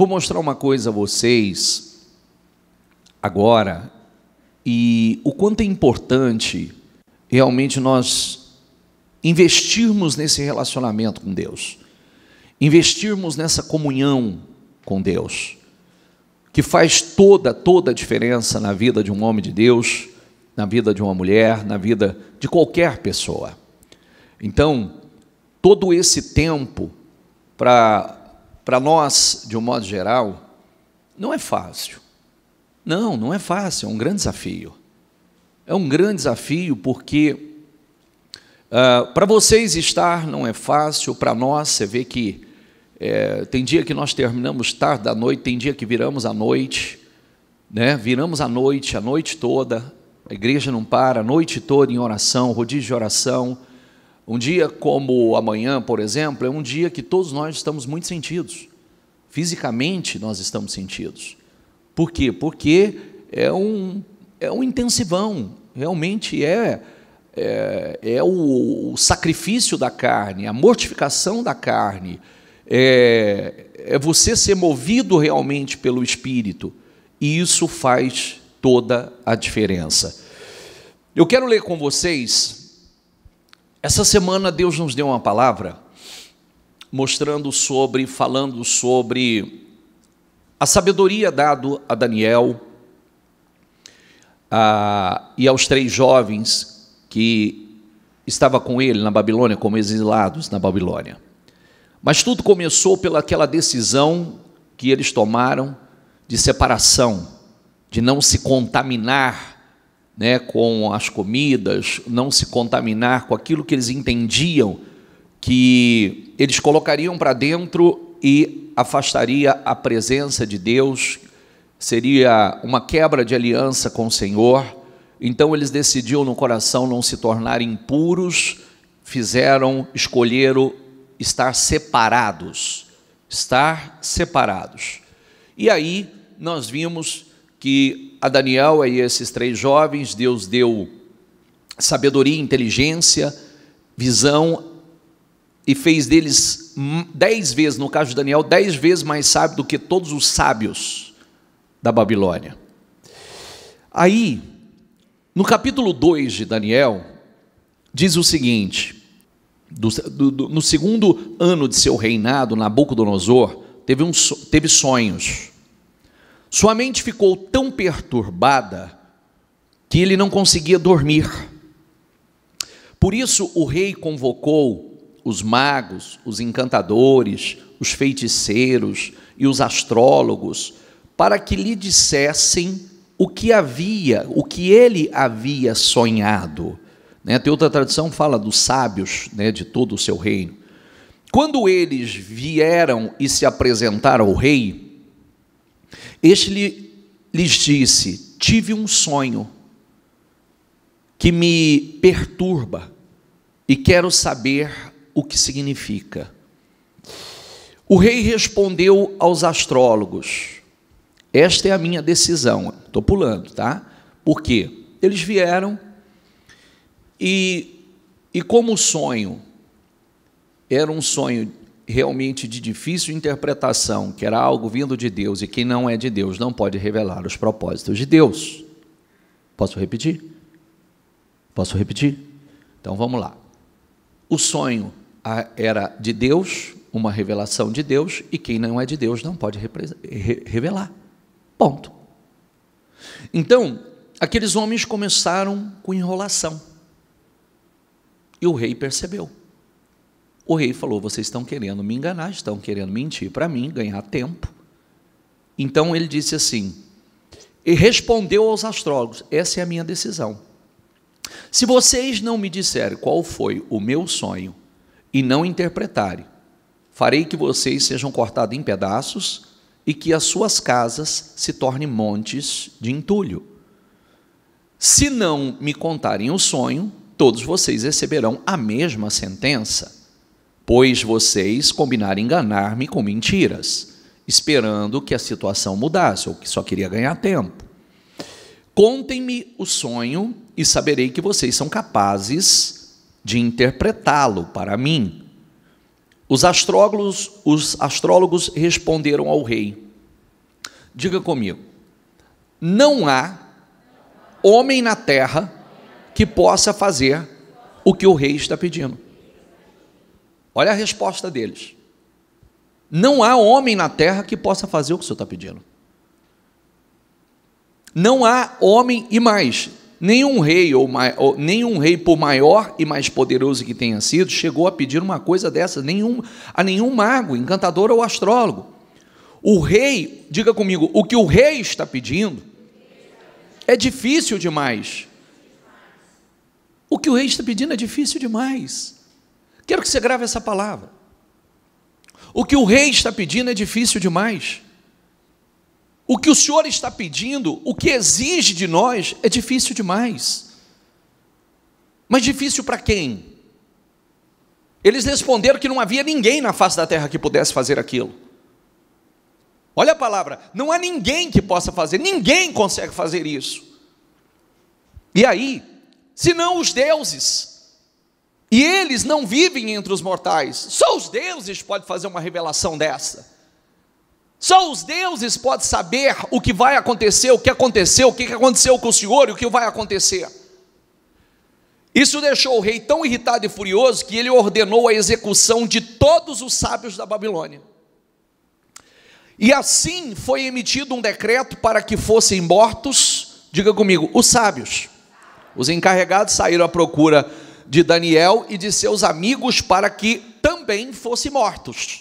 Vou mostrar uma coisa a vocês agora e o quanto é importante realmente nós investirmos nesse relacionamento com Deus, investirmos nessa comunhão com Deus, que faz toda, toda a diferença na vida de um homem de Deus, na vida de uma mulher, na vida de qualquer pessoa. Então, todo esse tempo para nós, de um modo geral, não é fácil. Não, não é fácil, é um grande desafio. É um grande desafio porque uh, para vocês estar não é fácil, para nós, você vê que é, tem dia que nós terminamos tarde da noite, tem dia que viramos à noite, né? viramos à noite, a noite toda, a igreja não para, a noite toda em oração, rodízio de oração. Um dia como amanhã, por exemplo, é um dia que todos nós estamos muito sentidos. Fisicamente nós estamos sentidos. Por quê? Porque é um, é um intensivão, realmente é, é, é o, o sacrifício da carne, a mortificação da carne, é, é você ser movido realmente pelo Espírito, e isso faz toda a diferença. Eu quero ler com vocês, essa semana Deus nos deu uma palavra, mostrando sobre, falando sobre a sabedoria dado a Daniel a, e aos três jovens que estava com ele na Babilônia como exilados na Babilônia. Mas tudo começou pelaquela decisão que eles tomaram de separação, de não se contaminar né, com as comidas, não se contaminar com aquilo que eles entendiam que eles colocariam para dentro e afastaria a presença de Deus, seria uma quebra de aliança com o Senhor. Então eles decidiram no coração não se tornar impuros, fizeram, escolheram estar separados, estar separados. E aí nós vimos que a Daniel e esses três jovens, Deus deu sabedoria, inteligência, visão e fez deles dez vezes, no caso de Daniel, dez vezes mais sábio do que todos os sábios da Babilônia. Aí, no capítulo 2 de Daniel, diz o seguinte: do, do, no segundo ano de seu reinado, Nabucodonosor teve, um, teve sonhos. Sua mente ficou tão perturbada que ele não conseguia dormir. Por isso o rei convocou os magos, os encantadores, os feiticeiros e os astrólogos para que lhe dissessem o que havia, o que ele havia sonhado. Né? Tem outra tradição fala dos sábios né, de todo o seu reino. Quando eles vieram e se apresentaram ao rei, este lhe, lhes disse: Tive um sonho que me perturba e quero saber o que significa. O rei respondeu aos astrólogos: Esta é a minha decisão. Estou pulando, tá? Por quê? Eles vieram e, e como o sonho era um sonho realmente de difícil interpretação, que era algo vindo de Deus, e quem não é de Deus não pode revelar os propósitos de Deus. Posso repetir? Posso repetir? Então vamos lá. O sonho era de Deus, uma revelação de Deus, e quem não é de Deus não pode revelar. Ponto. Então, aqueles homens começaram com enrolação. E o rei percebeu. O rei falou: Vocês estão querendo me enganar, estão querendo mentir para mim, ganhar tempo. Então ele disse assim, e respondeu aos astrólogos: Essa é a minha decisão. Se vocês não me disserem qual foi o meu sonho e não interpretarem, farei que vocês sejam cortados em pedaços e que as suas casas se tornem montes de entulho. Se não me contarem o sonho, todos vocês receberão a mesma sentença, pois vocês combinaram enganar-me com mentiras, esperando que a situação mudasse, ou que só queria ganhar tempo. Contem-me o sonho e saberei que vocês são capazes de interpretá-lo para mim. Os astrólogos, os astrólogos responderam ao rei: Diga comigo, não há homem na terra que possa fazer o que o rei está pedindo. Olha a resposta deles. Não há homem na terra que possa fazer o que o senhor está pedindo. Não há homem e mais. Nenhum rei, ou, ou, nenhum rei, por maior e mais poderoso que tenha sido, chegou a pedir uma coisa dessa nenhum, a nenhum mago, encantador ou astrólogo. O rei, diga comigo, o que o rei está pedindo é difícil demais. O que o rei está pedindo é difícil demais. Quero que você grave essa palavra. O que o rei está pedindo é difícil demais. O que o Senhor está pedindo, o que exige de nós, é difícil demais. Mas difícil para quem? Eles responderam que não havia ninguém na face da terra que pudesse fazer aquilo. Olha a palavra, não há ninguém que possa fazer, ninguém consegue fazer isso. E aí, se não os deuses, e eles não vivem entre os mortais. Só os deuses podem fazer uma revelação dessa. Só os deuses podem saber o que vai acontecer, o que aconteceu, o que aconteceu com o Senhor e o que vai acontecer. Isso deixou o rei tão irritado e furioso que ele ordenou a execução de todos os sábios da Babilônia. E assim foi emitido um decreto para que fossem mortos, diga comigo, os sábios. Os encarregados saíram à procura de Daniel e de seus amigos para que também fossem mortos.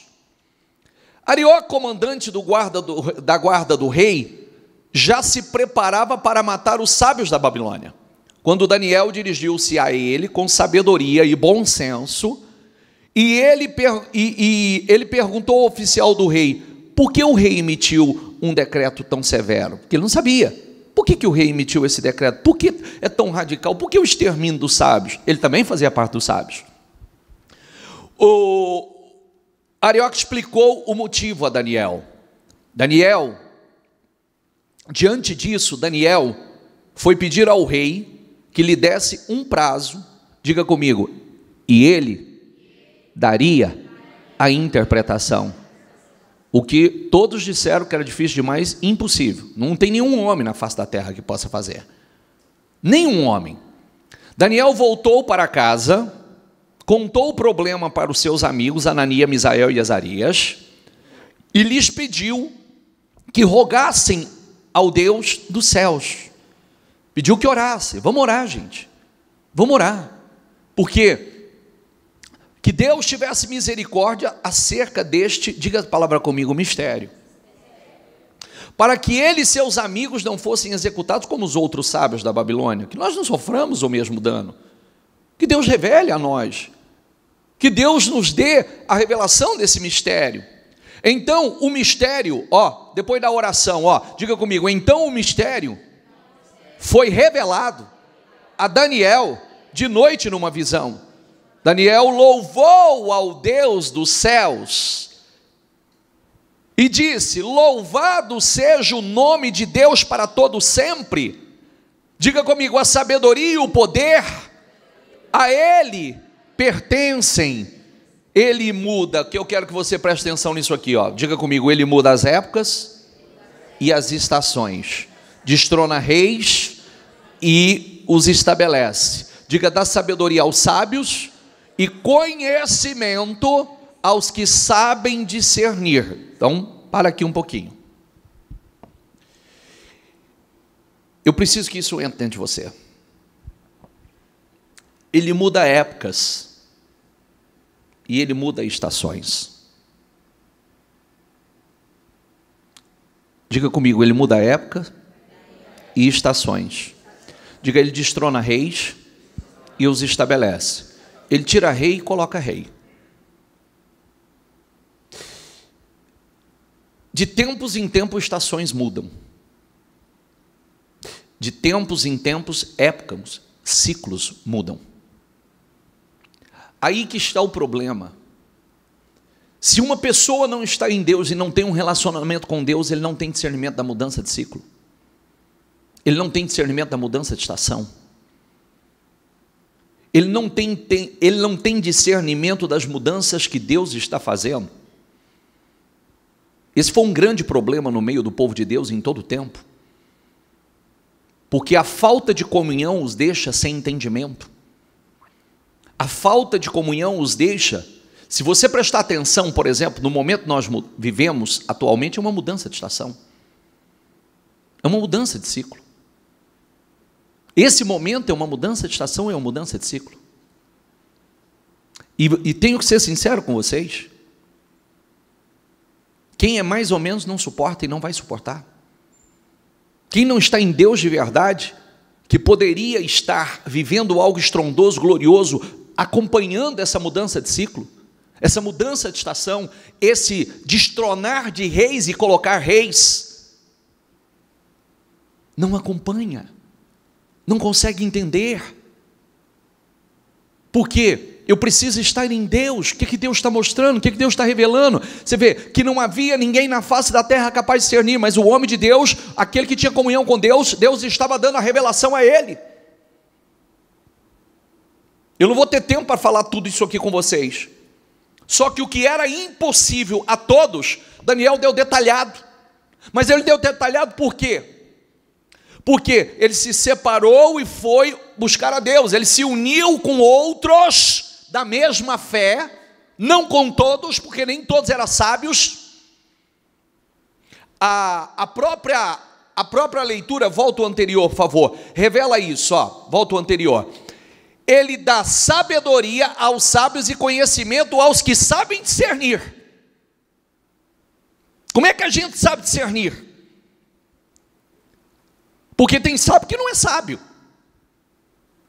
Arió, comandante do guarda do, da guarda do rei, já se preparava para matar os sábios da Babilônia. Quando Daniel dirigiu-se a ele com sabedoria e bom senso, e ele, e, e ele perguntou ao oficial do rei: por que o rei emitiu um decreto tão severo? Porque ele não sabia. Por que, que o rei emitiu esse decreto? Por que é tão radical? Por que o extermínio dos sábios? Ele também fazia parte dos sábios. O Arioque explicou o motivo a Daniel. Daniel, diante disso, Daniel foi pedir ao rei que lhe desse um prazo, diga comigo, e ele daria a interpretação. O que todos disseram que era difícil demais, impossível. Não tem nenhum homem na face da terra que possa fazer. Nenhum homem. Daniel voltou para casa, contou o problema para os seus amigos, Anania, Misael e Azarias, e lhes pediu que rogassem ao Deus dos céus. Pediu que orassem. Vamos orar, gente. Vamos orar. Porque que Deus tivesse misericórdia acerca deste, diga a palavra comigo, mistério. Para que ele e seus amigos não fossem executados como os outros sábios da Babilônia, que nós não soframos o mesmo dano. Que Deus revele a nós. Que Deus nos dê a revelação desse mistério. Então, o mistério, ó, depois da oração, ó, diga comigo, então o mistério foi revelado a Daniel de noite numa visão. Daniel louvou ao Deus dos céus e disse: Louvado seja o nome de Deus para todo sempre. Diga comigo, a sabedoria e o poder a ele pertencem. Ele muda, que eu quero que você preste atenção nisso aqui, ó. Diga comigo, ele muda as épocas e as estações. Destrona reis e os estabelece. Diga da sabedoria aos sábios e conhecimento aos que sabem discernir. Então, para aqui um pouquinho. Eu preciso que isso entre dentro de você. Ele muda épocas e ele muda estações. Diga comigo, ele muda época e estações. Diga, ele destrona reis e os estabelece. Ele tira rei e coloca rei. De tempos em tempos, estações mudam. De tempos em tempos, épocas, ciclos mudam. Aí que está o problema. Se uma pessoa não está em Deus e não tem um relacionamento com Deus, ele não tem discernimento da mudança de ciclo. Ele não tem discernimento da mudança de estação. Ele não tem, tem, ele não tem discernimento das mudanças que Deus está fazendo. Esse foi um grande problema no meio do povo de Deus em todo o tempo. Porque a falta de comunhão os deixa sem entendimento. A falta de comunhão os deixa. Se você prestar atenção, por exemplo, no momento que nós vivemos atualmente, é uma mudança de estação. É uma mudança de ciclo. Esse momento é uma mudança de estação, é uma mudança de ciclo. E, e tenho que ser sincero com vocês. Quem é mais ou menos não suporta e não vai suportar. Quem não está em Deus de verdade, que poderia estar vivendo algo estrondoso, glorioso, acompanhando essa mudança de ciclo, essa mudança de estação, esse destronar de reis e colocar reis, não acompanha não consegue entender. Por quê? Eu preciso estar em Deus. O que, que Deus está mostrando? O que, que Deus está revelando? Você vê que não havia ninguém na face da terra capaz de discernir, mas o homem de Deus, aquele que tinha comunhão com Deus, Deus estava dando a revelação a ele. Eu não vou ter tempo para falar tudo isso aqui com vocês. Só que o que era impossível a todos, Daniel deu detalhado. Mas ele deu detalhado por quê? Porque ele se separou e foi buscar a Deus, ele se uniu com outros da mesma fé, não com todos, porque nem todos eram sábios. A, a própria a própria leitura, volta o anterior, por favor, revela isso, ó, volta o anterior. Ele dá sabedoria aos sábios e conhecimento aos que sabem discernir. Como é que a gente sabe discernir? Porque tem sábio que não é sábio.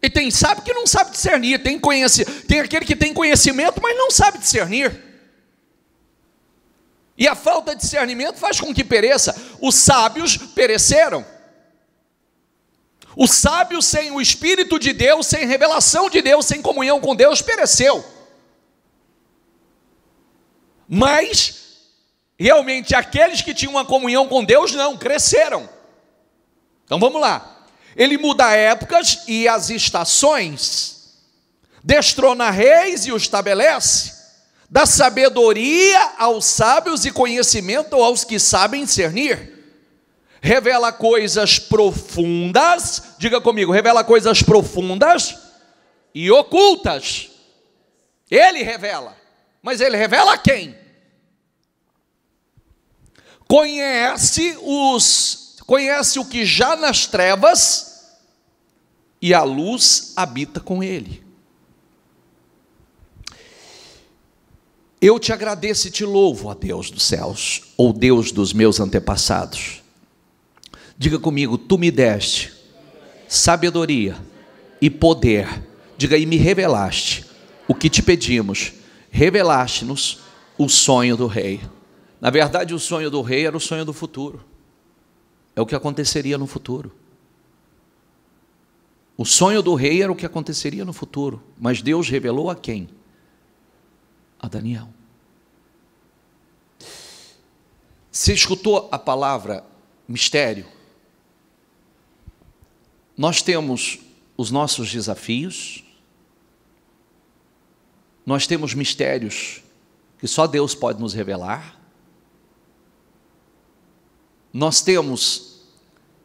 E tem sábio que não sabe discernir. Tem, conhece, tem aquele que tem conhecimento, mas não sabe discernir. E a falta de discernimento faz com que pereça. Os sábios pereceram. O sábio sem o Espírito de Deus, sem revelação de Deus, sem comunhão com Deus, pereceu. Mas, realmente, aqueles que tinham uma comunhão com Deus, não, cresceram. Então vamos lá. Ele muda épocas e as estações, destrona reis e os estabelece, dá sabedoria aos sábios e conhecimento aos que sabem discernir. Revela coisas profundas, diga comigo, revela coisas profundas e ocultas. Ele revela, mas ele revela a quem? Conhece os conhece o que já nas trevas e a luz habita com ele. Eu te agradeço e te louvo, ó Deus dos céus, ou Deus dos meus antepassados. Diga comigo, tu me deste sabedoria e poder. Diga e me revelaste o que te pedimos. Revelaste-nos o sonho do rei. Na verdade, o sonho do rei era o sonho do futuro é o que aconteceria no futuro. O sonho do rei era o que aconteceria no futuro, mas Deus revelou a quem? A Daniel. Você escutou a palavra mistério? Nós temos os nossos desafios, nós temos mistérios que só Deus pode nos revelar, nós temos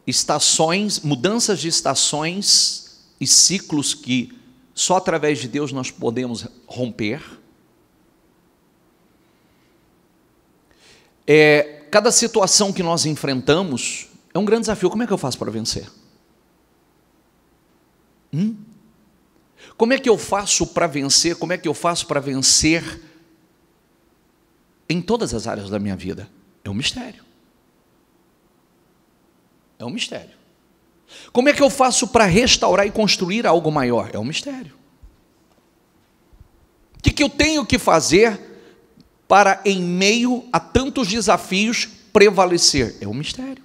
estações, mudanças de estações e ciclos que só através de Deus nós podemos romper. É, cada situação que nós enfrentamos é um grande desafio. Como é que eu faço para vencer? Hum? Como é que eu faço para vencer? Como é que eu faço para vencer em todas as áreas da minha vida? É um mistério. É um mistério. Como é que eu faço para restaurar e construir algo maior? É um mistério. O que, que eu tenho que fazer para, em meio a tantos desafios, prevalecer? É um mistério.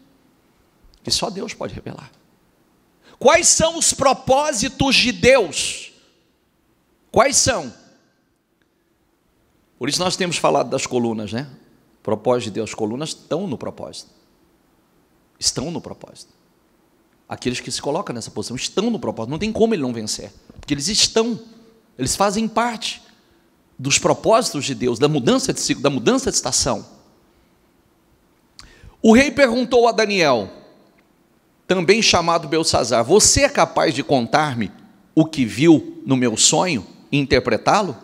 Que só Deus pode revelar. Quais são os propósitos de Deus? Quais são? Por isso nós temos falado das colunas, né? Propósito de Deus, colunas estão no propósito estão no propósito. Aqueles que se colocam nessa posição estão no propósito, não tem como ele não vencer. porque eles estão, eles fazem parte dos propósitos de Deus, da mudança de ciclo, da mudança de estação. O rei perguntou a Daniel, também chamado Belsazar: Você é capaz de contar-me o que viu no meu sonho e interpretá-lo?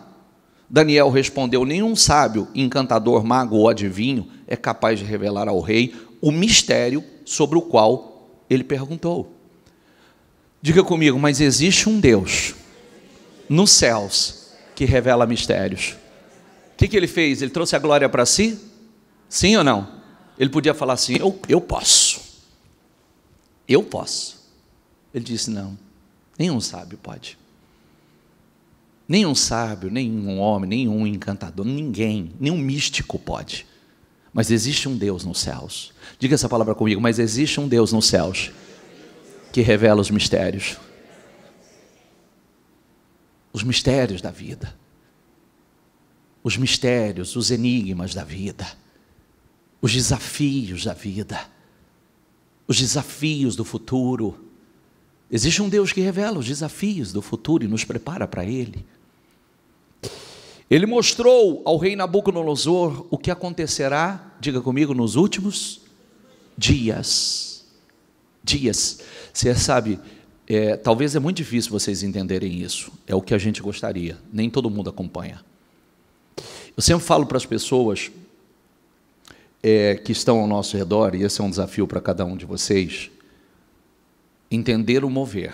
Daniel respondeu: Nenhum sábio, encantador, mago ou adivinho é capaz de revelar ao rei o mistério sobre o qual ele perguntou. Diga comigo, mas existe um Deus nos céus que revela mistérios. O que, que ele fez? Ele trouxe a glória para si? Sim ou não? Ele podia falar assim: eu, eu posso. Eu posso. Ele disse: não, nenhum sábio pode. Nenhum sábio, nenhum homem, nenhum encantador, ninguém, nenhum místico pode. Mas existe um Deus nos céus. Diga essa palavra comigo, mas existe um Deus nos céus que revela os mistérios. Os mistérios da vida. Os mistérios, os enigmas da vida. Os desafios da vida. Os desafios do futuro. Existe um Deus que revela os desafios do futuro e nos prepara para ele. Ele mostrou ao rei Nabucodonosor o que acontecerá, diga comigo, nos últimos dias. Dias. Você sabe, é, talvez é muito difícil vocês entenderem isso. É o que a gente gostaria. Nem todo mundo acompanha. Eu sempre falo para as pessoas é, que estão ao nosso redor, e esse é um desafio para cada um de vocês, entender o mover.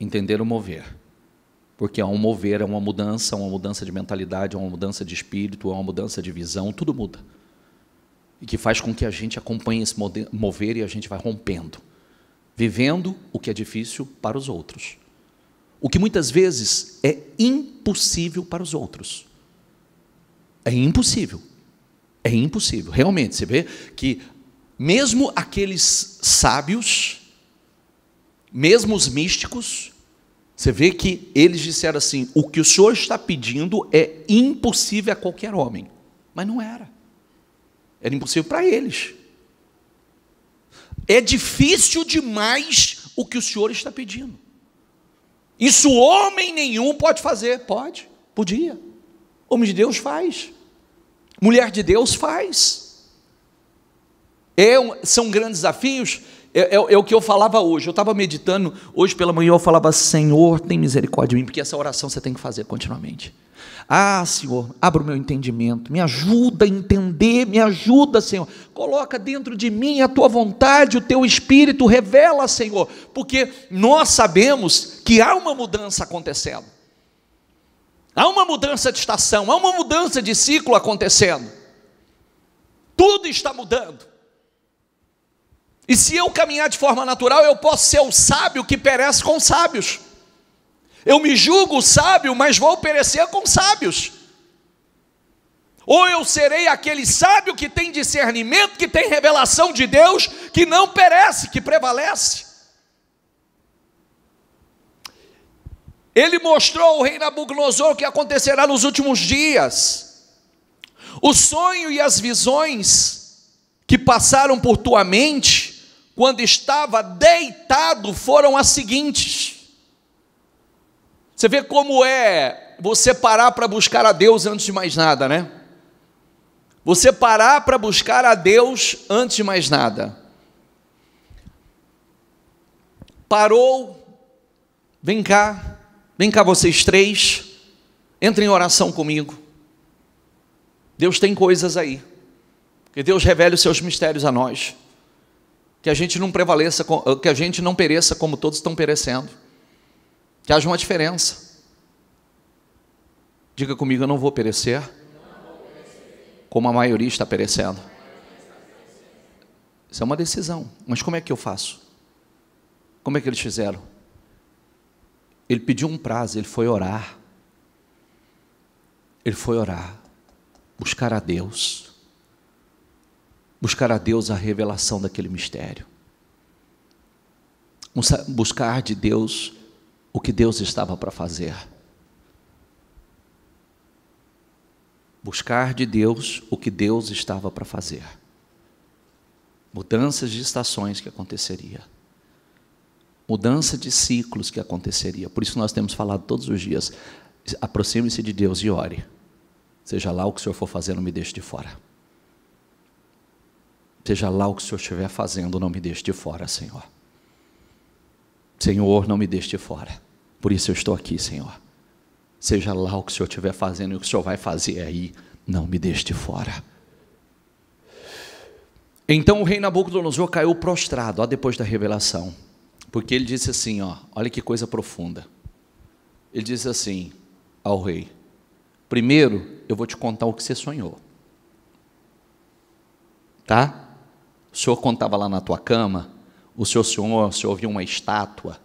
Entender o mover. Porque há um mover, é uma mudança, uma mudança de mentalidade, uma mudança de espírito, uma mudança de visão, tudo muda. E que faz com que a gente acompanhe esse mover e a gente vai rompendo, vivendo o que é difícil para os outros. O que muitas vezes é impossível para os outros. É impossível. É impossível. Realmente, você vê que mesmo aqueles sábios, mesmo os místicos, você vê que eles disseram assim: o que o senhor está pedindo é impossível a qualquer homem. Mas não era. Era impossível para eles. É difícil demais o que o senhor está pedindo. Isso homem nenhum pode fazer. Pode, podia. Homem de Deus faz. Mulher de Deus faz. É, são grandes desafios é, é, é, o que eu falava hoje. Eu estava meditando, hoje pela manhã eu falava, Senhor, tem misericórdia de mim, porque essa oração você tem que fazer continuamente. Ah, Senhor, abra o meu entendimento, me ajuda a entender, me ajuda, Senhor. Coloca dentro de mim a tua vontade, o teu espírito, revela, Senhor, porque nós sabemos que há uma mudança acontecendo. Há uma mudança de estação, há uma mudança de ciclo acontecendo. Tudo está mudando. E se eu caminhar de forma natural, eu posso ser o sábio que perece com sábios. Eu me julgo sábio, mas vou perecer com sábios. Ou eu serei aquele sábio que tem discernimento, que tem revelação de Deus, que não perece, que prevalece. Ele mostrou ao rei Nabucodonosor o que acontecerá nos últimos dias. O sonho e as visões que passaram por tua mente quando estava deitado, foram as seguintes. Você vê como é você parar para buscar a Deus antes de mais nada, né? Você parar para buscar a Deus antes de mais nada. Parou, vem cá, vem cá vocês três, entrem em oração comigo. Deus tem coisas aí, que Deus revele os seus mistérios a nós que a gente não prevaleça, que a gente não pereça como todos estão perecendo. Que haja uma diferença. Diga comigo, eu não vou perecer como a maioria está perecendo. Isso é uma decisão. Mas como é que eu faço? Como é que eles fizeram? Ele pediu um prazo, ele foi orar. Ele foi orar, buscar a Deus buscar a Deus a revelação daquele mistério. Buscar de Deus o que Deus estava para fazer. Buscar de Deus o que Deus estava para fazer. Mudanças de estações que aconteceria. mudança de ciclos que aconteceria. Por isso nós temos falado todos os dias: aproxime-se de Deus e ore. Seja lá o que o Senhor for fazendo, não me deixe de fora. Seja lá o que o Senhor estiver fazendo, não me deixe de fora, Senhor. Senhor, não me deixe de fora. Por isso eu estou aqui, Senhor. Seja lá o que o Senhor estiver fazendo e o que o Senhor vai fazer aí, não me deixe de fora. Então o rei Nabucodonosor caiu prostrado, ó, depois da revelação, porque ele disse assim, ó, olha que coisa profunda. Ele disse assim ao rei: Primeiro, eu vou te contar o que você sonhou. Tá? O senhor contava lá na tua cama, o senhor sonhou, o senhor viu uma estátua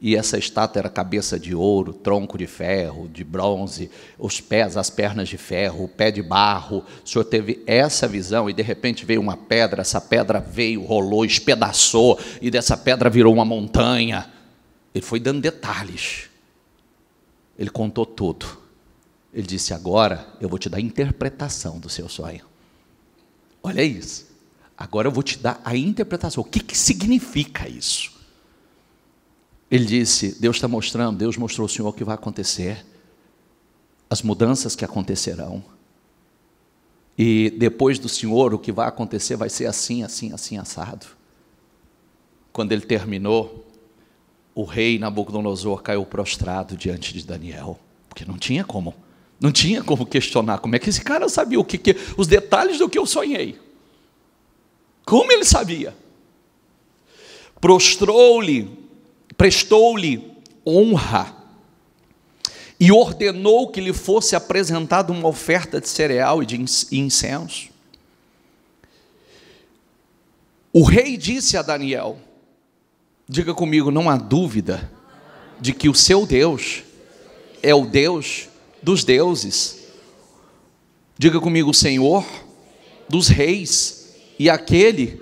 e essa estátua era cabeça de ouro, tronco de ferro, de bronze, os pés, as pernas de ferro, o pé de barro. O senhor teve essa visão e de repente veio uma pedra, essa pedra veio, rolou, espedaçou e dessa pedra virou uma montanha. Ele foi dando detalhes. Ele contou tudo. Ele disse: Agora eu vou te dar a interpretação do seu sonho. Olha isso. Agora eu vou te dar a interpretação. O que, que significa isso? Ele disse: Deus está mostrando, Deus mostrou ao Senhor o que vai acontecer, as mudanças que acontecerão. E depois do Senhor, o que vai acontecer vai ser assim, assim, assim, assado. Quando ele terminou, o rei Nabucodonosor caiu prostrado diante de Daniel, porque não tinha como, não tinha como questionar como é que esse cara sabia o que, que os detalhes do que eu sonhei. Como ele sabia? Prostrou-lhe prestou-lhe honra e ordenou que lhe fosse apresentada uma oferta de cereal e de incenso. O rei disse a Daniel: Diga comigo, não há dúvida de que o seu Deus é o Deus dos deuses. Diga comigo, Senhor dos reis e aquele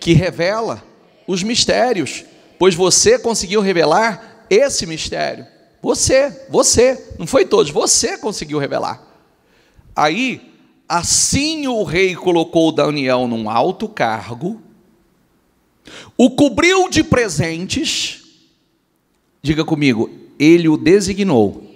que revela os mistérios pois você conseguiu revelar esse mistério. Você, você, não foi todos, você conseguiu revelar. Aí, assim o rei colocou Daniel num alto cargo, o cobriu de presentes, diga comigo, ele o designou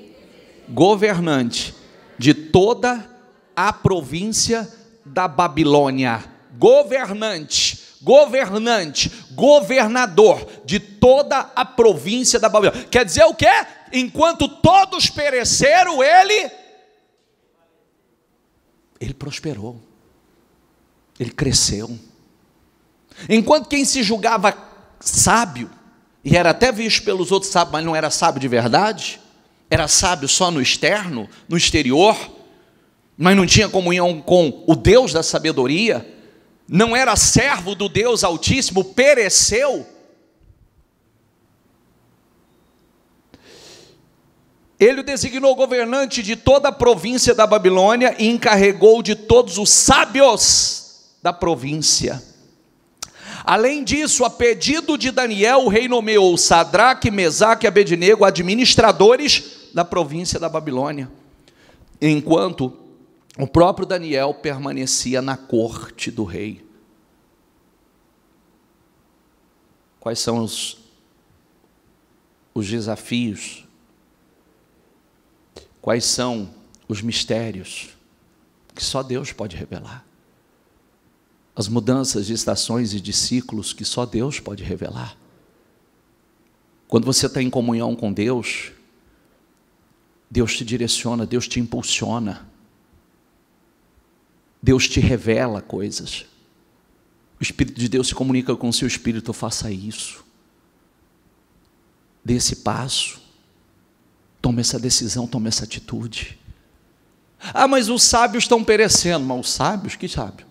governante de toda a província da Babilônia. Governante governante, governador de toda a província da Babilônia. Quer dizer o quê? Enquanto todos pereceram, ele ele prosperou. Ele cresceu. Enquanto quem se julgava sábio, e era até visto pelos outros sábios, mas não era sábio de verdade, era sábio só no externo, no exterior, mas não tinha comunhão com o Deus da sabedoria, não era servo do Deus Altíssimo, pereceu. Ele o designou governante de toda a província da Babilônia e encarregou de todos os sábios da província. Além disso, a pedido de Daniel, o rei nomeou Sadraque, Mesaque e Abednego administradores da província da Babilônia, enquanto o próprio Daniel permanecia na corte do rei. Quais são os, os desafios? Quais são os mistérios que só Deus pode revelar? As mudanças de estações e de ciclos que só Deus pode revelar. Quando você está em comunhão com Deus, Deus te direciona, Deus te impulsiona. Deus te revela coisas. O Espírito de Deus se comunica com o seu espírito, faça isso. Dê esse passo. Tome essa decisão, tome essa atitude. Ah, mas os sábios estão perecendo. Mas os sábios, que sábio?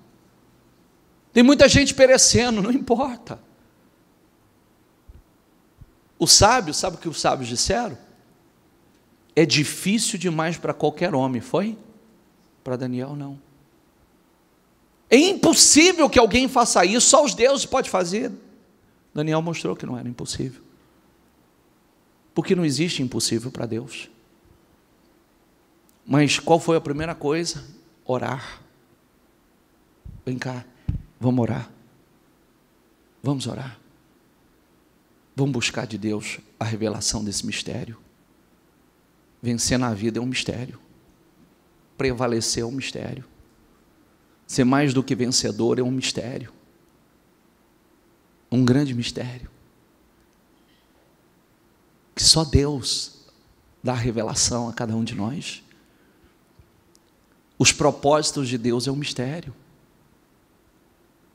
Tem muita gente perecendo, não importa. Os sábios, sabe o que os sábios disseram? É difícil demais para qualquer homem, foi? Para Daniel, não. É impossível que alguém faça isso, só os deuses podem fazer. Daniel mostrou que não era impossível. Porque não existe impossível para Deus. Mas qual foi a primeira coisa? Orar. Vem cá, vamos orar. Vamos orar. Vamos buscar de Deus a revelação desse mistério. Vencer na vida é um mistério. Prevalecer é um mistério. Ser mais do que vencedor é um mistério. Um grande mistério. Que só Deus dá revelação a cada um de nós. Os propósitos de Deus é um mistério.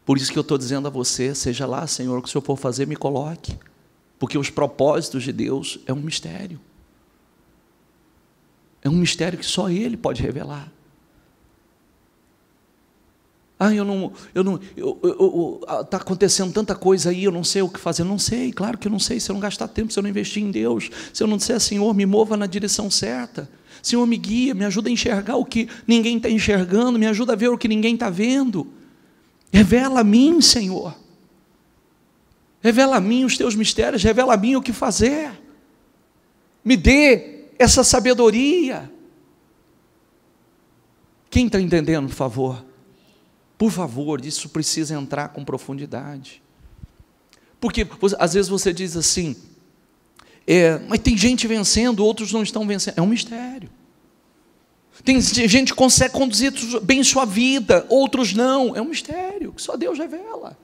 Por isso que eu estou dizendo a você: seja lá, Senhor, o que o Senhor for fazer, me coloque. Porque os propósitos de Deus é um mistério. É um mistério que só Ele pode revelar. Ah, eu não, eu não, está acontecendo tanta coisa aí, eu não sei o que fazer. Não sei, claro que eu não sei. Se eu não gastar tempo, se eu não investir em Deus, se eu não disser, Senhor, me mova na direção certa. Senhor, me guia, me ajuda a enxergar o que ninguém está enxergando, me ajuda a ver o que ninguém está vendo. Revela a mim, Senhor. Revela a mim os teus mistérios, revela a mim o que fazer. Me dê essa sabedoria. Quem está entendendo, por favor? Por favor, isso precisa entrar com profundidade. Porque às vezes você diz assim, é, mas tem gente vencendo, outros não estão vencendo. É um mistério. Tem gente que consegue conduzir bem sua vida, outros não. É um mistério que só Deus revela.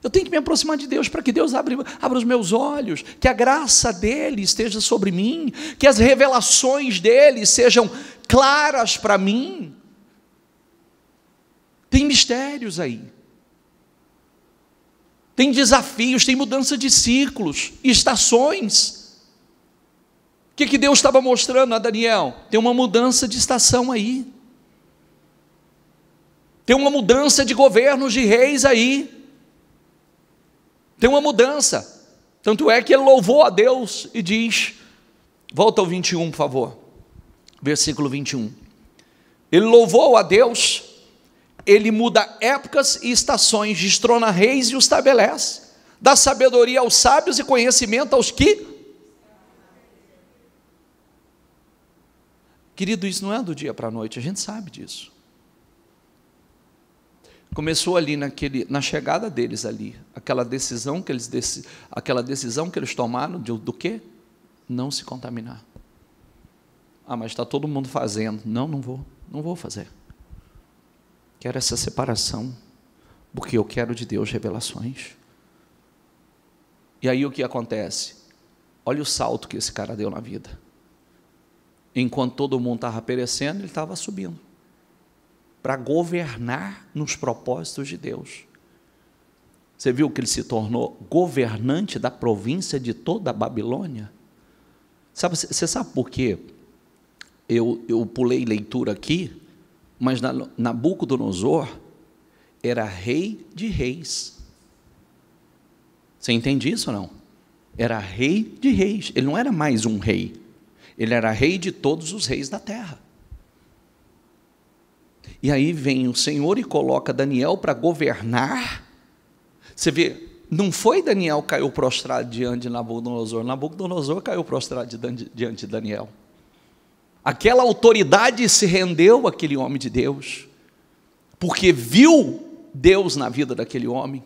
Eu tenho que me aproximar de Deus para que Deus abra, abra os meus olhos, que a graça dele esteja sobre mim, que as revelações dele sejam claras para mim. Tem mistérios aí. Tem desafios, tem mudança de ciclos, estações. O que, que Deus estava mostrando a Daniel? Tem uma mudança de estação aí. Tem uma mudança de governos de reis aí. Tem uma mudança. Tanto é que ele louvou a Deus e diz: volta ao 21, por favor. Versículo 21. Ele louvou a Deus, ele muda épocas e estações, destrona reis e os estabelece, dá sabedoria aos sábios e conhecimento aos que. Querido, isso não é do dia para a noite, a gente sabe disso. Começou ali naquele, na chegada deles ali, aquela decisão que eles aquela decisão que eles tomaram de, do quê? Não se contaminar. Ah, mas está todo mundo fazendo. Não, não vou, não vou fazer. Quero essa separação, porque eu quero de Deus revelações. E aí o que acontece? Olha o salto que esse cara deu na vida. Enquanto todo mundo estava perecendo, ele estava subindo para governar nos propósitos de Deus. Você viu que ele se tornou governante da província de toda a Babilônia? Sabe, você sabe por quê? Eu, eu pulei leitura aqui, mas Nabucodonosor era rei de reis. Você entende isso ou não? Era rei de reis. Ele não era mais um rei. Ele era rei de todos os reis da terra. E aí vem o Senhor e coloca Daniel para governar. Você vê, não foi Daniel que caiu prostrado diante de Nabucodonosor, Nabucodonosor caiu prostrado diante de Daniel. Aquela autoridade se rendeu àquele homem de Deus, porque viu Deus na vida daquele homem.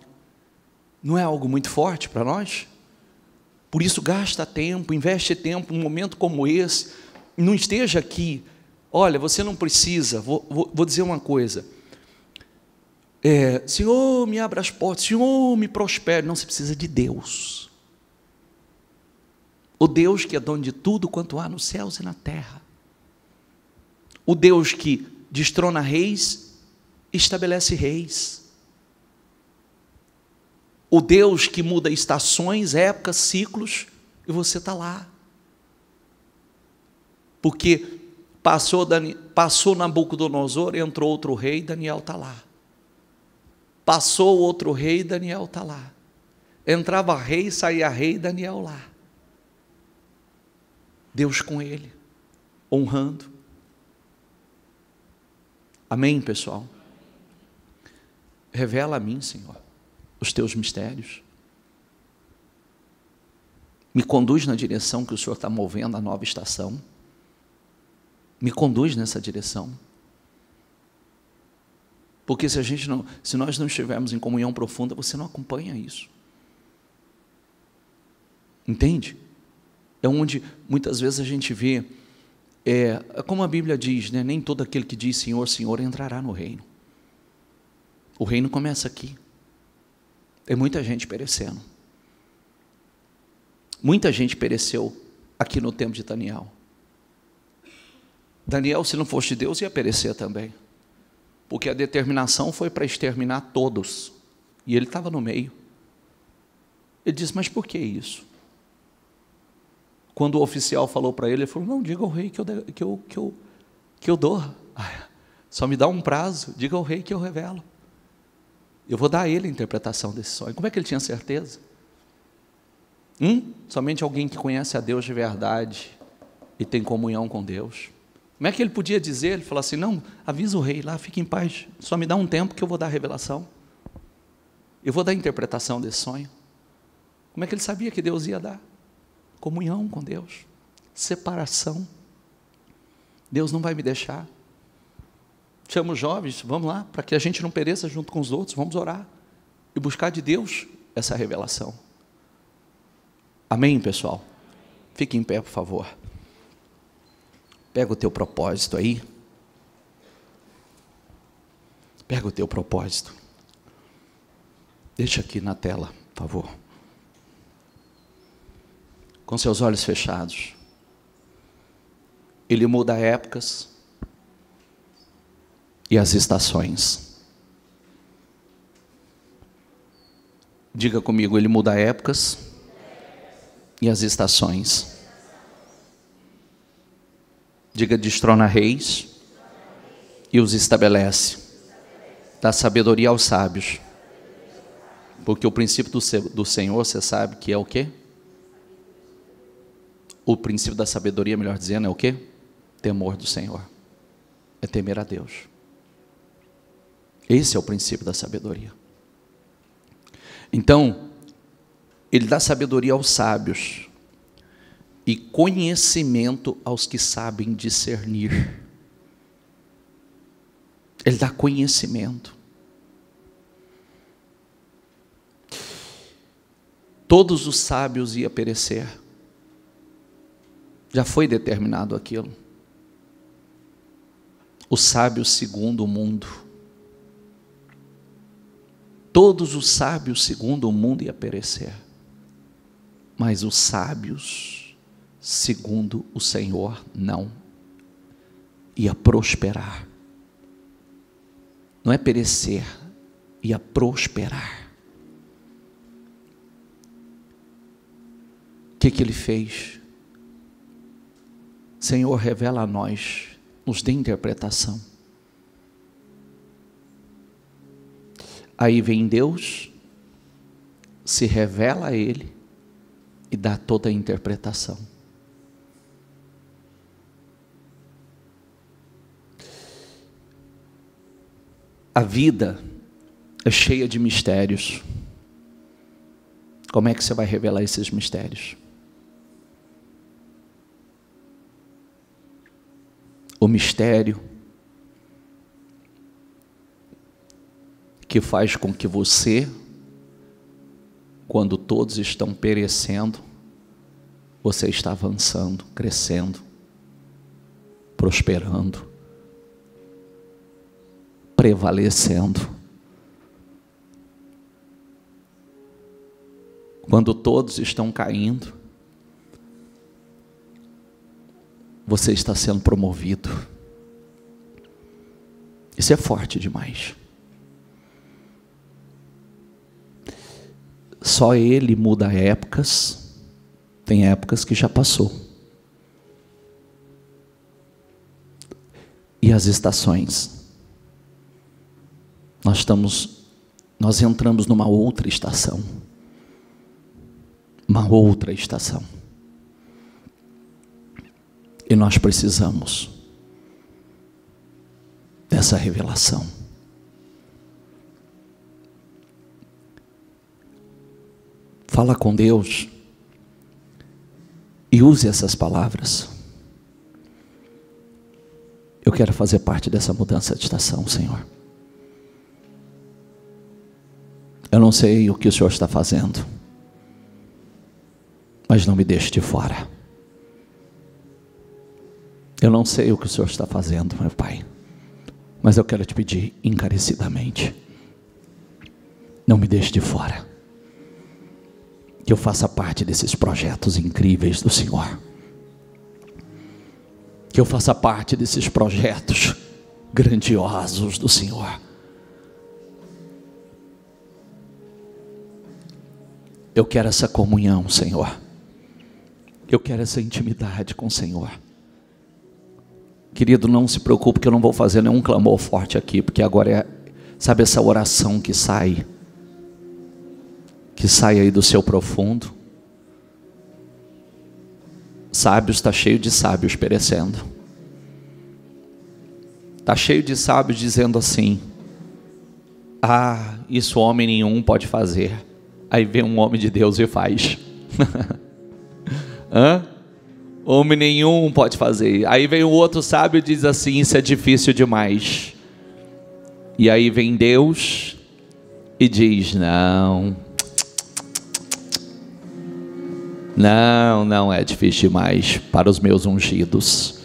Não é algo muito forte para nós? Por isso, gasta tempo, investe tempo, um momento como esse, não esteja aqui Olha, você não precisa, vou, vou, vou dizer uma coisa. É, Senhor, me abra as portas, Senhor, me prospere. Não, você precisa de Deus. O Deus que é dono de tudo quanto há nos céus e na terra. O Deus que destrona reis, estabelece reis. O Deus que muda estações, épocas, ciclos, e você está lá. Porque Passou, passou Nabucodonosor, entrou outro rei, Daniel está lá. Passou outro rei, Daniel está lá. Entrava rei, saía rei, Daniel lá. Deus com ele, honrando. Amém, pessoal? Revela a mim, Senhor, os teus mistérios. Me conduz na direção que o Senhor está movendo a nova estação me conduz nessa direção. Porque se a gente não, se nós não estivermos em comunhão profunda, você não acompanha isso. Entende? É onde muitas vezes a gente vê, é, como a Bíblia diz, né, nem todo aquele que diz Senhor, Senhor entrará no reino. O reino começa aqui. Tem muita gente perecendo. Muita gente pereceu aqui no tempo de Daniel. Daniel, se não fosse de Deus, ia perecer também. Porque a determinação foi para exterminar todos. E ele estava no meio. Ele disse: Mas por que isso? Quando o oficial falou para ele, ele falou: Não, diga ao rei que eu, que eu, que eu, que eu dou. Só me dá um prazo, diga ao rei que eu revelo. Eu vou dar a ele a interpretação desse sonho. Como é que ele tinha certeza? Hum? Somente alguém que conhece a Deus de verdade e tem comunhão com Deus. Como é que ele podia dizer? Ele falou assim: não, avisa o rei lá, fique em paz, só me dá um tempo que eu vou dar a revelação. Eu vou dar a interpretação desse sonho. Como é que ele sabia que Deus ia dar? Comunhão com Deus, separação. Deus não vai me deixar. Chama os jovens, vamos lá, para que a gente não pereça junto com os outros, vamos orar e buscar de Deus essa revelação. Amém, pessoal? Fique em pé, por favor. Pega o teu propósito aí. Pega o teu propósito. Deixa aqui na tela, por favor. Com seus olhos fechados. Ele muda épocas e as estações. Diga comigo, ele muda épocas e as estações. Diga, destrona reis e os estabelece. Dá sabedoria aos sábios. Porque o princípio do, do Senhor, você sabe que é o quê? O princípio da sabedoria, melhor dizendo, é o quê? Temor do Senhor. É temer a Deus. Esse é o princípio da sabedoria. Então, ele dá sabedoria aos sábios e conhecimento aos que sabem discernir. Ele dá conhecimento. Todos os sábios iam perecer. Já foi determinado aquilo. Os sábios segundo o mundo Todos os sábios, segundo o mundo, ia perecer, mas os sábios, segundo o Senhor, não, ia prosperar. Não é perecer, ia prosperar. O que, que ele fez? Senhor, revela a nós, nos dê interpretação. Aí vem Deus, se revela a ele e dá toda a interpretação. A vida é cheia de mistérios. Como é que você vai revelar esses mistérios? O mistério que faz com que você, quando todos estão perecendo, você está avançando, crescendo, prosperando, prevalecendo. Quando todos estão caindo, você está sendo promovido. Isso é forte demais. Só Ele muda épocas, tem épocas que já passou. E as estações. Nós estamos, nós entramos numa outra estação. Uma outra estação. E nós precisamos dessa revelação. Fala com Deus e use essas palavras. Eu quero fazer parte dessa mudança de estação, Senhor. Eu não sei o que o Senhor está fazendo, mas não me deixe de fora. Eu não sei o que o Senhor está fazendo, meu Pai, mas eu quero te pedir encarecidamente: não me deixe de fora, que eu faça parte desses projetos incríveis do Senhor, que eu faça parte desses projetos grandiosos do Senhor. Eu quero essa comunhão, Senhor. Eu quero essa intimidade com o Senhor. Querido, não se preocupe que eu não vou fazer nenhum clamor forte aqui, porque agora é, sabe essa oração que sai, que sai aí do seu profundo. Sábios está cheio de sábios perecendo. Está cheio de sábios dizendo assim: Ah, isso homem nenhum pode fazer. Aí vem um homem de Deus e faz. Hã? Homem nenhum pode fazer. Aí vem o outro sábio e diz assim: Isso é difícil demais. E aí vem Deus e diz: Não. Não, não é difícil demais para os meus ungidos.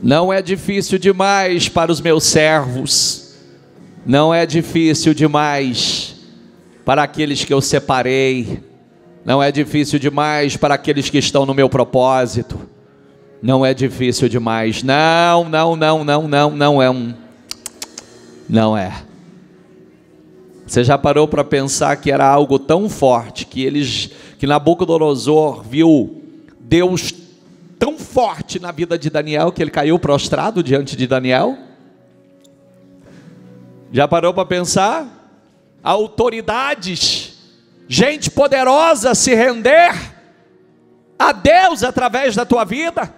Não é difícil demais para os meus servos. Não é difícil demais para aqueles que eu separei não é difícil demais para aqueles que estão no meu propósito. Não é difícil demais. Não, não, não, não, não, não é um. Não é. Você já parou para pensar que era algo tão forte que eles, que Nabucodonosor viu Deus tão forte na vida de Daniel que ele caiu prostrado diante de Daniel? Já parou para pensar? Autoridades gente poderosa se render a Deus através da tua vida,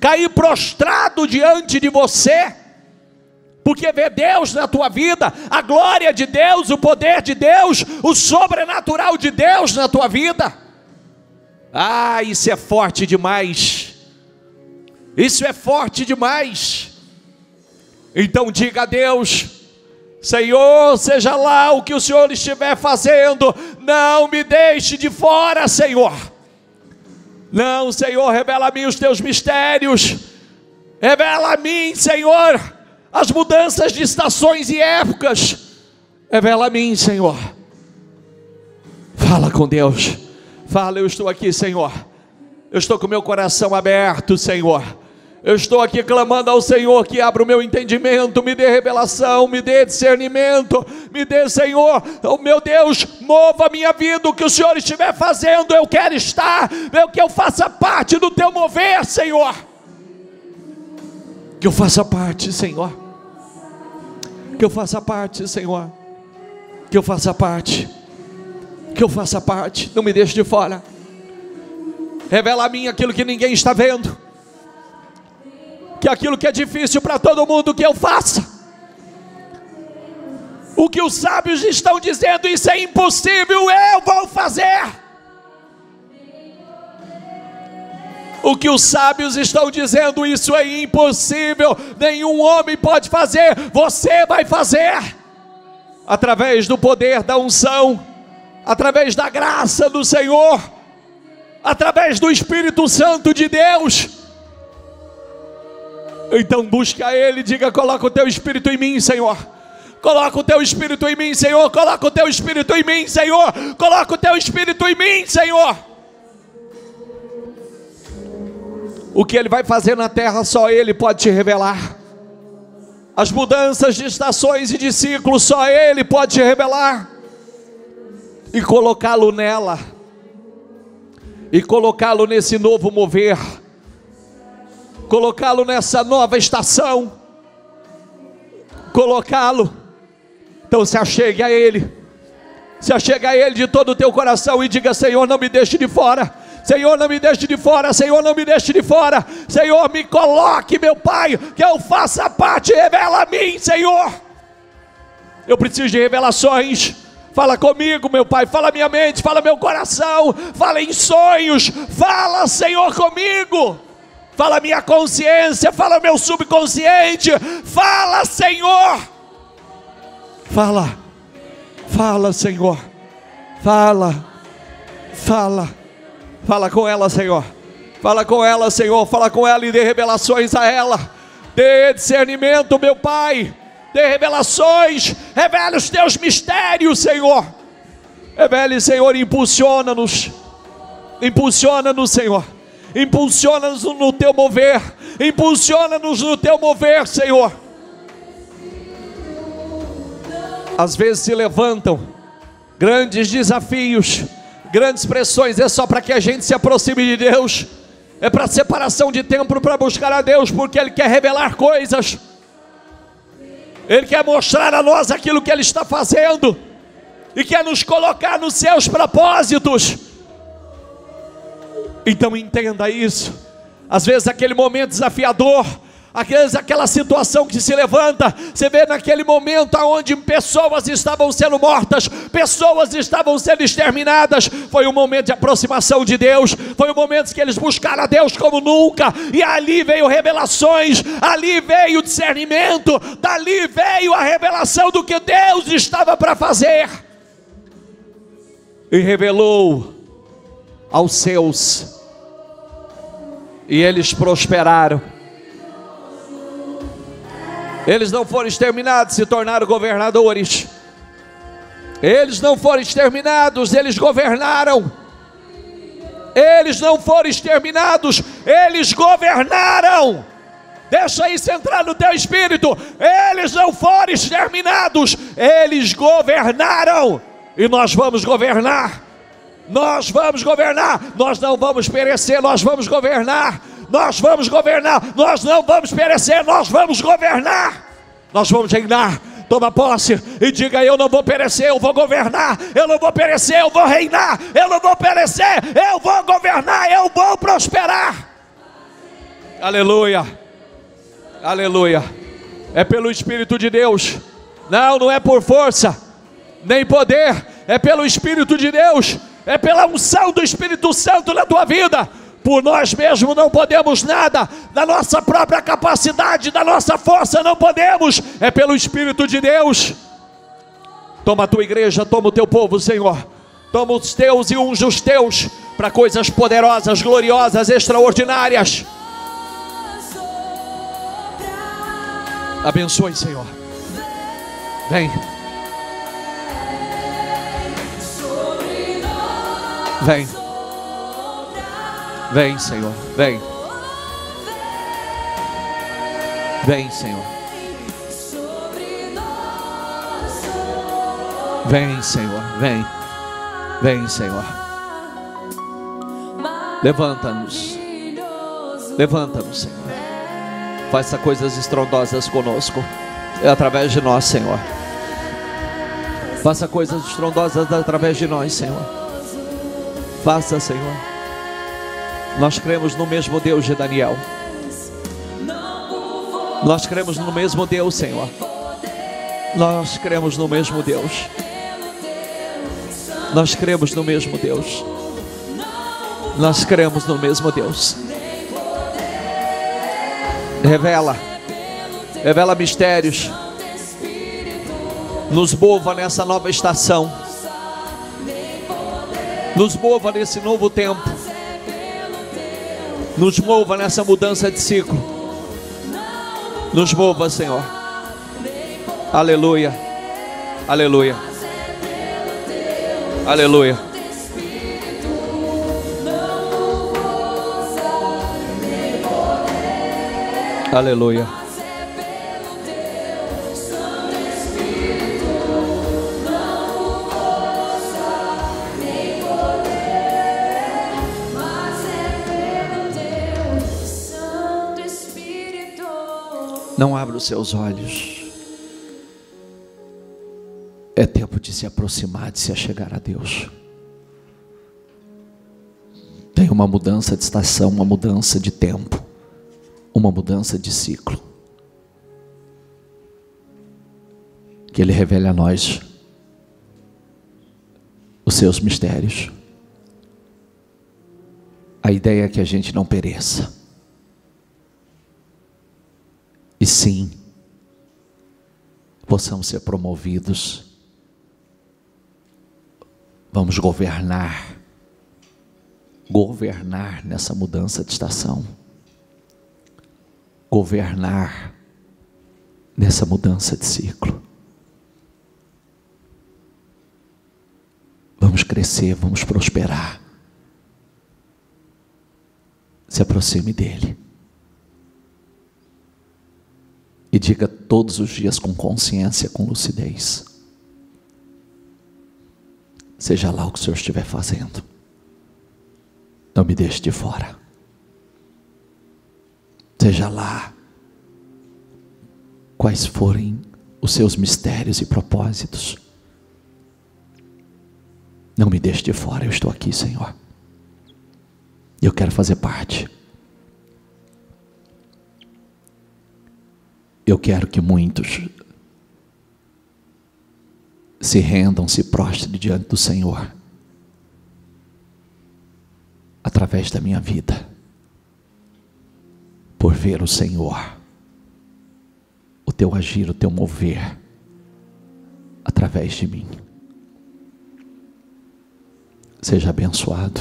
cair prostrado diante de você, porque vê Deus na tua vida, a glória de Deus, o poder de Deus, o sobrenatural de Deus na tua vida. Ah, isso é forte demais. Isso é forte demais. Então diga a Deus: Senhor, seja lá o que o Senhor estiver fazendo, não me deixe de fora, Senhor. Não, Senhor, revela a mim os teus mistérios. Revela a mim, Senhor, as mudanças de estações e épocas. Revela a mim, Senhor. Fala com Deus. Fala, eu estou aqui, Senhor. Eu estou com meu coração aberto, Senhor eu estou aqui clamando ao Senhor que abra o meu entendimento, me dê revelação, me dê discernimento, me dê, Senhor, oh meu Deus, mova a minha vida, o que o Senhor estiver fazendo, eu quero estar, eu que eu faça parte do teu mover, Senhor. Que eu faça parte, Senhor. Que eu faça parte, Senhor. Que eu faça parte. Que eu faça parte. Não me deixe de fora. Revela a mim aquilo que ninguém está vendo que aquilo que é difícil para todo mundo que eu faça. O que os sábios estão dizendo, isso é impossível, eu vou fazer. O que os sábios estão dizendo, isso é impossível, nenhum homem pode fazer, você vai fazer, através do poder da unção, através da graça do Senhor, através do Espírito Santo de Deus então busca Ele, diga: coloca o teu espírito em mim, Senhor. Coloca o teu espírito em mim, Senhor. Coloca o teu espírito em mim, Senhor. Coloca o teu espírito em mim, Senhor. O que Ele vai fazer na terra, só Ele pode te revelar. As mudanças de estações e de ciclos, só Ele pode te revelar. E colocá-lo nela. E colocá-lo nesse novo mover colocá-lo nessa nova estação, colocá-lo. Então se achegue a Ele, se achegue a Ele de todo o teu coração e diga: Senhor, não me deixe de fora. Senhor, não me deixe de fora, Senhor, não me deixe de fora, Senhor, me coloque, meu Pai, que eu faça parte, revela a mim, Senhor. Eu preciso de revelações. Fala comigo, meu Pai, fala minha mente, fala meu coração, fala em sonhos, fala, Senhor, comigo fala minha consciência, fala meu subconsciente, fala, Senhor. Fala, fala, Senhor, fala, fala, Fala com ela, Senhor. Fala com ela, Senhor. Fala com ela e dê revelações a ela. Dê discernimento, meu Pai. Dê revelações. Revela os teus mistérios, Senhor. Revele, Senhor, impulsiona-nos. Impulsiona-nos, Senhor. Impulsiona-nos no teu mover. Impulsiona-nos no teu mover, Senhor. Às vezes se levantam grandes desafios, grandes pressões, é só para que a gente se aproxime de Deus é para separação de tempo para buscar a Deus, porque Ele quer revelar coisas, Ele quer mostrar a nós aquilo que Ele está fazendo, e quer nos colocar nos seus propósitos. Então entenda isso. Às vezes aquele momento desafiador, Aqueles, aquela situação que se levanta, você vê naquele momento onde pessoas estavam sendo mortas, pessoas estavam sendo exterminadas, foi um momento de aproximação de Deus, foi um momento que eles buscaram a Deus como nunca, e ali veio revelações, ali veio discernimento, dali veio a revelação do que Deus estava para fazer, e revelou aos seus, e eles prosperaram eles não foram exterminados, se tornaram governadores. Eles não foram exterminados, eles governaram. Eles não foram exterminados, eles governaram. Deixa isso entrar no teu espírito. Eles não foram exterminados, eles governaram. E nós vamos governar. Nós vamos governar. Nós não vamos perecer, nós vamos governar nós vamos governar, nós não vamos perecer, nós vamos governar, nós vamos reinar. Toma posse e diga: Eu não vou perecer, eu vou governar. Eu não vou perecer, eu vou reinar. Eu não vou perecer, eu vou governar. Eu vou prosperar. Aleluia, aleluia. É pelo Espírito de Deus, não, não é por força, nem poder, é pelo Espírito de Deus, é pela unção do Espírito Santo na tua vida por nós mesmos não podemos nada, da nossa própria capacidade, da nossa força não podemos, é pelo Espírito de Deus. Toma a tua igreja, toma o teu povo, Senhor. Toma os teus e unge os teus para coisas poderosas, gloriosas, extraordinárias. Abençoe, Senhor. Vem. Vem. Vem, Senhor, vem. Vem, Senhor. Vem, Senhor, vem. Vem, Senhor. Levanta-nos. Levanta-nos, Senhor. Faça coisas estrondosas conosco. É através de nós, Senhor. Faça coisas estrondosas através de nós, Senhor. Faça, Senhor. Nós cremos no mesmo Deus de Daniel. Nós cremos no mesmo Deus, Senhor. Nós cremos no mesmo Deus. Nós cremos no mesmo Deus. Nós cremos no mesmo Deus. Revela, revela mistérios. Nos mova nessa nova estação. Nos mova nesse novo tempo. Nos mova nessa mudança de ciclo. Nos mova, Senhor. Aleluia. Aleluia. Aleluia. Aleluia. Os seus olhos. É tempo de se aproximar, de se achegar a Deus. Tem uma mudança de estação, uma mudança de tempo, uma mudança de ciclo. Que Ele revele a nós os seus mistérios. A ideia é que a gente não pereça e sim, possamos ser promovidos, vamos governar, governar nessa mudança de estação. Governar nessa mudança de ciclo. Vamos crescer, vamos prosperar. Se aproxime dele. E diga todos os dias com consciência, com lucidez. Seja lá o que o Senhor estiver fazendo. Não me deixe de fora. Seja lá quais forem os seus mistérios e propósitos. Não me deixe de fora, eu estou aqui, Senhor. Eu quero fazer parte. Eu quero que muitos se rendam, se prostrem diante do Senhor, através da minha vida, por ver o Senhor, o teu agir, o teu mover, através de mim. Seja abençoado.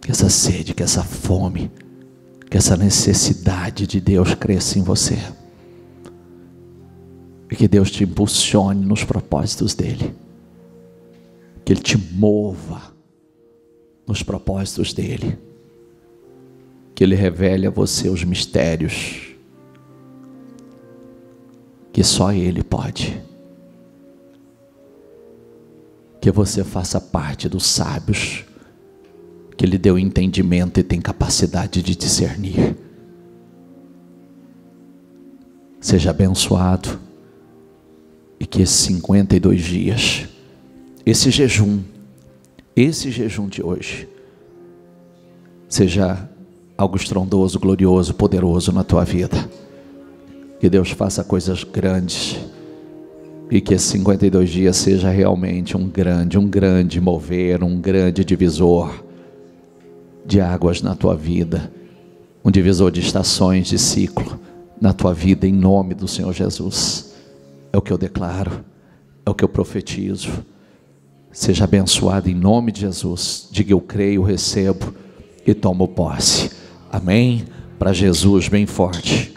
Que essa sede, que essa fome, que essa necessidade de Deus cresça em você. E que Deus te impulsione nos propósitos dEle. Que Ele te mova nos propósitos dEle. Que Ele revele a você os mistérios que só Ele pode. Que você faça parte dos sábios que Ele deu entendimento e tem capacidade de discernir. Seja abençoado e que esses 52 dias, esse jejum, esse jejum de hoje, seja algo estrondoso, glorioso, poderoso na tua vida. Que Deus faça coisas grandes e que esses 52 dias seja realmente um grande, um grande mover, um grande divisor de águas na tua vida, um divisor de estações, de ciclo na tua vida, em nome do Senhor Jesus. É o que eu declaro, é o que eu profetizo. Seja abençoado em nome de Jesus. Diga eu creio, recebo e tomo posse. Amém? Para Jesus, bem forte.